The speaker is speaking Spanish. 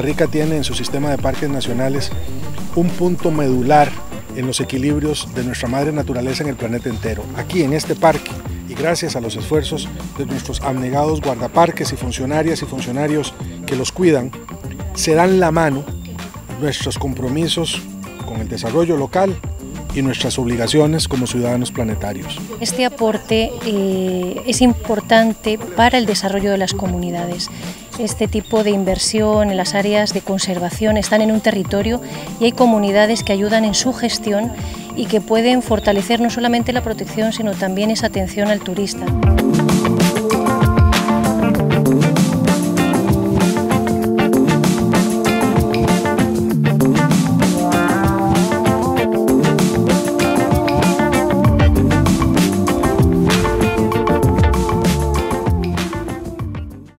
Rica tiene en su sistema de parques nacionales un punto medular en los equilibrios de nuestra madre naturaleza en el planeta entero. Aquí en este parque y gracias a los esfuerzos de nuestros abnegados guardaparques y funcionarias y funcionarios que los cuidan, se dan la mano nuestros compromisos con el desarrollo local y nuestras obligaciones como ciudadanos planetarios. Este aporte eh, es importante para el desarrollo de las comunidades. Este tipo de inversión en las áreas de conservación están en un territorio y hay comunidades que ayudan en su gestión y que pueden fortalecer no solamente la protección, sino también esa atención al turista.